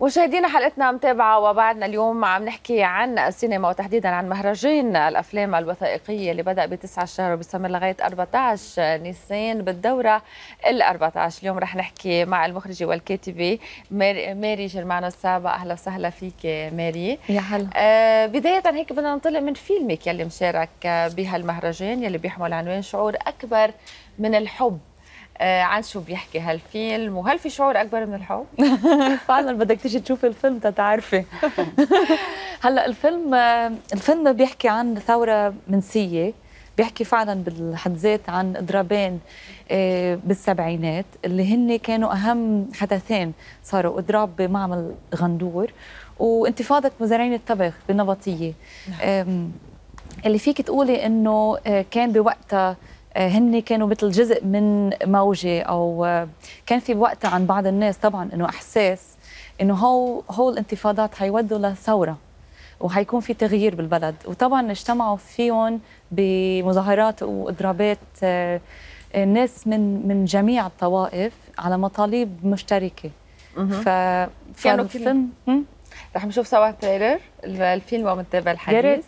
مشاهدينا حلقتنا متابعة وبعدنا اليوم عم نحكي عن السينما وتحديدا عن مهرجان الأفلام الوثائقية اللي بدأ ب 9 شهر وبيستمر لغاية 14 نيسان بالدورة ال 14 اليوم رح نحكي مع المخرجة والكاتبة ماري, جرمانو السابع. أهلا وسهلا فيك ماري. يا هلا. آه بداية هيك بدنا ننطلق من فيلمك يلي مشارك بهالمهرجان يلي بيحمل عنوان شعور أكبر من الحب. عن شو بيحكي هالفيلم؟ وهل في شعور أكبر من الحب؟ فعلا بدك تيجي تشوفي الفيلم تتعرفي. هلأ الفيلم آه الفيلم بيحكي عن ثورة منسية. بيحكي فعلا بالحد ذات عن اضرابين آه بالسبعينات اللي هن كانوا أهم حدثين. صاروا اضراب بمعمل غندور وانتفاضة مزارعين التبغ بنبطية. اللي فيك تقولي إنه كان بوقتها هن كانوا مثل جزء من موجة أو كان في وقتها عن بعض الناس طبعا إنه إحساس إنه هو هو الانتفاضات حيودوا لثورة وحيكون في تغيير بالبلد. وطبعا اجتمعوا فيهم بمظاهرات وإضرابات ناس من من جميع الطوائف على مطالب مشتركة. ف كانوا فيلم رح نشوف سوا تريلر الفيلم ومنتابع الحديث.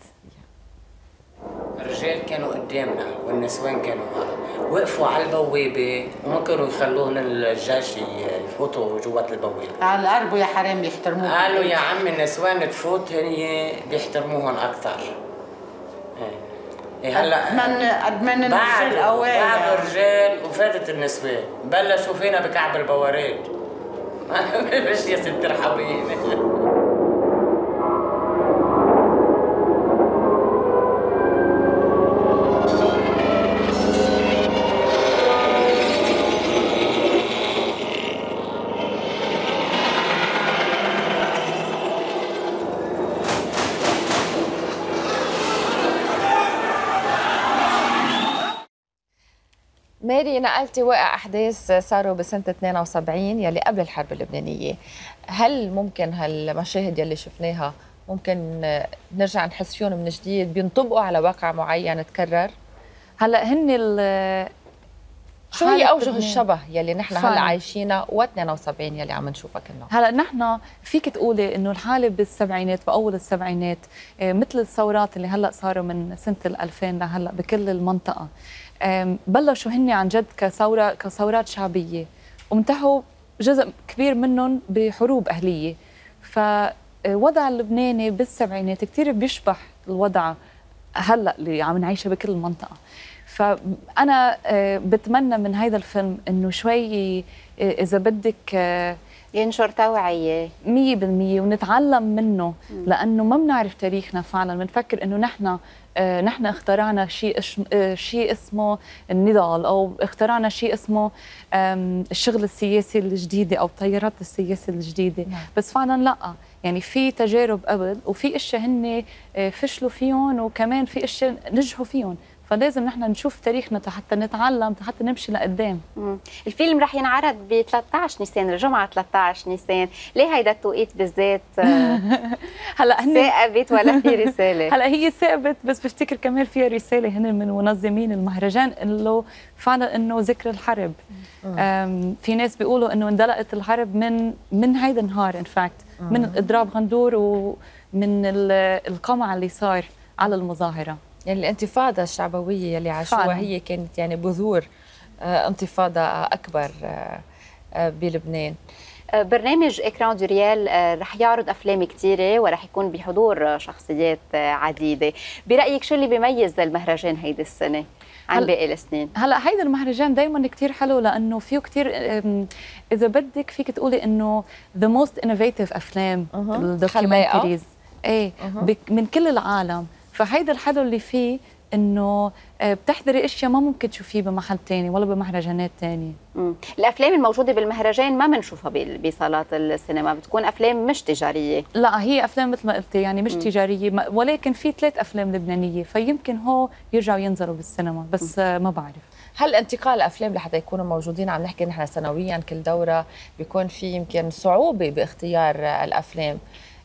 الرجال كانوا قدامنا والنسوان كانوا ورا وقفوا على البوابة وما كانوا يخلوهن الجيش يفوتوا جوات البوابة. على قربوا يا حرام يحترموهم. قالوا يا عمي النسوان تفوت هي بيحترموهن أكثر. إيه. هلا من قد من الرجال قوي. بعد الرجال وفاتت النسوان. بلشوا فينا بكعب البوارات. مش يا ست ارحميني ماري نقلتي وقع أحداث صاروا بسنه 72 يلي قبل الحرب اللبنانية. هل ممكن هالمشاهد يلي شفناها ممكن نرجع نحس فيهم من جديد؟ بينطبقوا على واقع معين تكرر؟ هلأ هن شو هي أوجه الشبه يلي نحن هلأ عايشينها و72 يلي عم نشوفها كنا؟ هلأ نحن فيك تقولي إنه الحالة بالسبعينات باول السبعينات مثل الثورات اللي هلأ صاروا من سنة 2000 لهلأ بكل المنطقة. بلشوا هن عن جد كثوره كثورات شعبية. وانتهوا جزء كبير منهم بحروب أهلية. فوضع اللبناني بالسبعينات كثير بيشبه الوضع هلأ اللي عم نعيشه بكل المنطقة. فانا بتمنى من هذا الفيلم إنه شوي إذا بدك ينشر توعية. 100% ونتعلم منه لأنه ما بنعرف تاريخنا فعلا. بنفكر إنه نحن آه نحن اخترعنا شيء آه شيء اسمه النضال أو اخترعنا شيء اسمه الشغل السياسي الجديدة أو التيارات السياسية الجديدة. نعم. بس فعلا لأ. يعني في تجارب قبل وفي إشياء هن فشلوا فيهم وكمان في إشياء نجحوا فيهم. فلازم نحن نشوف تاريخنا حتى نتعلم حتى نمشي لقدام. الفيلم رح ينعرض ب 13 نيسان الجمعة 13 نيسان. ليه هيدا التوقيت بالذات؟ هلا هن ثاقبت ولا في رسالة؟ هلا هي ثاقبت بس بفتكر كمان فيها رسالة هن من منظمين المهرجان انه فعلا إنه ذكر الحرب. في ناس بيقولوا إنه اندلقت الحرب من من هيدا النهار ان فاكت من إضراب غندور ومن القمع اللي صار على المظاهرة. يعني الانتفاضة الشعبوية اللي عاشوها هي كانت يعني بذور انتفاضة أكبر بلبنان. برنامج Ecrans du Réel رح يعرض أفلام كثيره ورح يكون بحضور شخصيات عديدة. برأيك شو اللي بيميز المهرجان هيدي السنة عن باقي السنين؟ هلا هيدا المهرجان دائما كثير حلو لأنه فيه كثير إذا بدك فيك تقولي إنه the most innovative أفلام ال documentaries إيه من كل العالم. فهيدا الحلو اللي فيه إنه بتحضري أشياء ما ممكن تشوفيه بمحل تاني ولا بمهرجانات تانية مم. الأفلام الموجودة بالمهرجان ما بنشوفها بصالات السينما بتكون أفلام مش تجارية لا هي أفلام مثل ما قلتي يعني مش مم. تجارية ولكن في ثلاث أفلام لبنانية فيمكن هو يرجعوا ينزلوا بالسينما بس مم. ما بعرف هل انتقال الافلام لحتى يكونوا موجودين عم نحكي نحن سنويا كل دورة بيكون في يمكن صعوبة باختيار الأفلام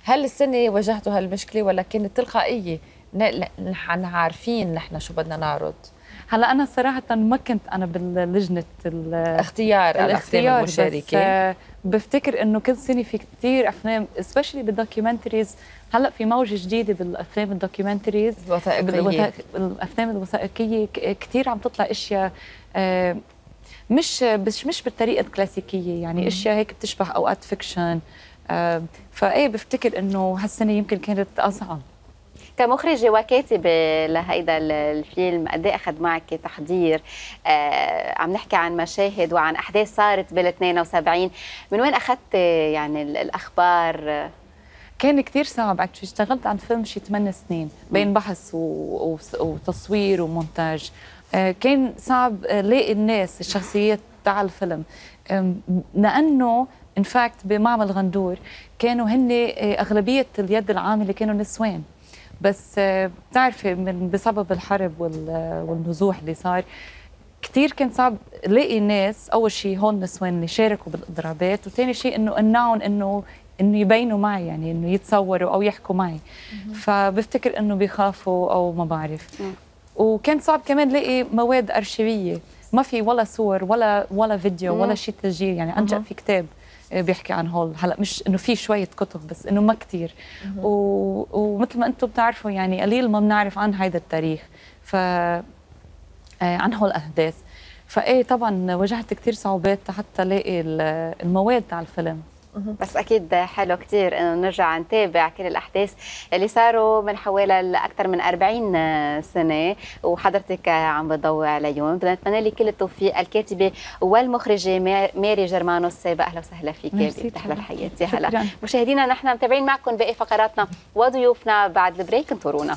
هل السنة واجهتوا هالمشكلة ولا كانت تلقائية نحن عارفين نحن شو بدنا نعرض. هلا أنا صراحة ما كنت أنا باللجنة الاختيار بس المشاركة. آه، بفتكر إنه كل سنة في كثير أفلام specially بال documentaries. هلا في موجة جديدة بالأفلام ال documentaries الوثائقيه الأفلام الوثائقية. كثير عم تطلع أشياء آه، مش مش مش بالطريقة الكلاسيكية. يعني أشياء هيك بتشبه أوقات fiction. آه، فايه بفتكر إنه هالسنة يمكن كانت أصعب. كمخرجة وكاتبة لهيدا ال- الفيلم قد إيه أخذ معك تحضير؟ آه عم نحكي عن مشاهد وعن أحداث صارت بال 72 من وين أخذت يعني ال- الأخبار؟ كان كتير صعب. actually اشتغلت عن فيلم شي 8 سنين بين بحث و... و... وتصوير ومونتاج. آه، كان صعب لاقي الناس الشخصيات تاع الفيلم. لأنه in fact بمعمل غندور كانوا هن آه، أغلبية اليد العاملة كانوا نسوان. بس آه، بتعرفي من بسبب الحرب وال- والنزوح اللي صار كثير كان صعب لاقي ناس أول شيء هون نسوان اللي شاركوا بالإضرابات وثاني شيء إنه أمنعهم إنه إنه يبينوا معي يعني إنه يتصوروا أو يحكوا معي. فبفتكر إنه بيخافوا أو ما بعرف. مم. وكان صعب كمان لاقي مواد أرشيفية. ما في ولا صور ولا ولا فيديو. ولا شيء تسجيل يعني انجا في كتاب. آه، بيحكي عن هول. هلا مش إنه في شوية كتب بس إنه ما كثير و... ومثل ما أنتم بتعرفوا يعني قليل ما بنعرف عن هيدا التاريخ. ف آه، عن هول الاحداث فإيه طبعا واجهت كثير صعوبات حتى الاقي ال- المواد تاع الفيلم. بس أكيد حلو كتير إنه نرجع نتابع كل الأحداث اللي صاروا من حوالي أكثر من 40 سنة وحضرتك عم بتضوي عليهم. بدنا نتمنى لك كل التوفيق الكاتبة والمخرجة ما- ماري جرمانو السابق. أهلا وسهلا فيك بتحلى يا هلا. مشاهدينا نحن متابعين معكم باقي فقراتنا وضيوفنا بعد البريك. انطرونا.